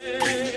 That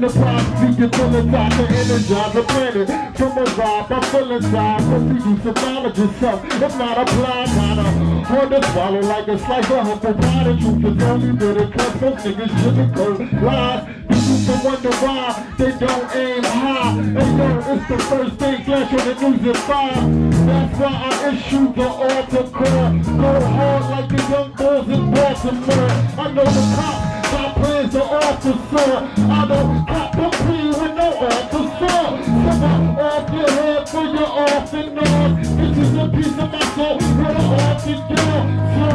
the till the top to energize the planet. From a vibe, I feel inside. Must be use of knowledge itself. If not applied, kinda hard to swallow like a slice of humble pie. The truth is only bitter cause most niggas sugarcoat lies. To wonder why they don't aim high. Hey yo, it's the first day flash on the news at five. That's why I issue the altar call. Go hard like the young boys in Baltimore. I know the cops. The officer. I don't cop the plea with no officer. Someone off your head for your off and on. This is a piece of my soul, what an off and down.